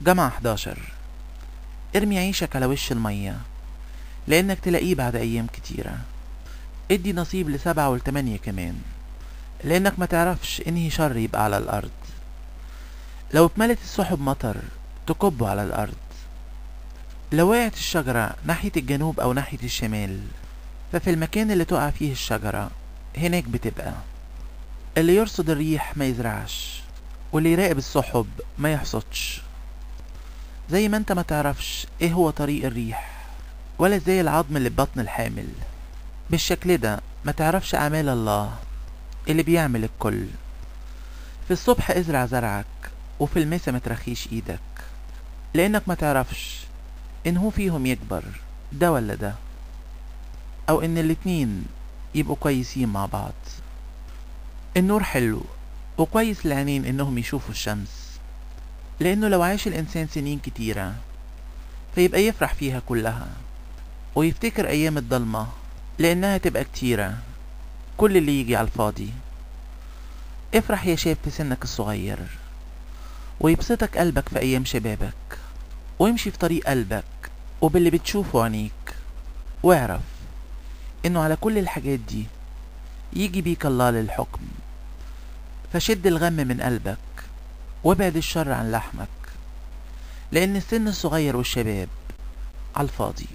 جمعة 11 ارمي عيشك على وش المية لأنك تلاقيه بعد أيام كتيرة. ادي نصيب لسبعة والتمانية كمان لأنك ما تعرفش إنهي شر يبقى على الأرض. لو اتملت السحب مطر تكبه على الأرض. لو وقعت الشجرة ناحية الجنوب أو ناحية الشمال ففي المكان اللي تقع فيه الشجرة هناك بتبقى. اللي يرصد الريح ما يزرعش واللي يراقب السحب ما يحصدش. زي ما انت ما تعرفش إيه هو طريق الريح ولا زي العظم اللي ببطن الحامل. بالشكل ده ما تعرفش أعمال الله اللي بيعمل الكل. في الصبح ازرع زرعك وفي المسا ما ترخيش إيدك لأنك ما تعرفش إن هو فيهم يكبر ده ولا ده أو إن الاتنين يبقوا كويسين مع بعض. النور حلو وكويس للعينين إنهم يشوفوا الشمس. لأنه لو عاش الإنسان سنين كتيرة فيبقى يفرح فيها كلها ويفتكر أيام الضلمة لأنها تبقى كتيرة. كل اللي يجي على الفاضي. افرح يا شاب في سنك الصغير ويبسطك قلبك في أيام شبابك وامشي في طريق قلبك وباللي بتشوفه عينيك. واعرف إنه على كل الحاجات دي يجي بيك الله للحكم فشد الغم من قلبك وابعد الشر عن لحمك لأن السن الصغير والشباب على الفاضي.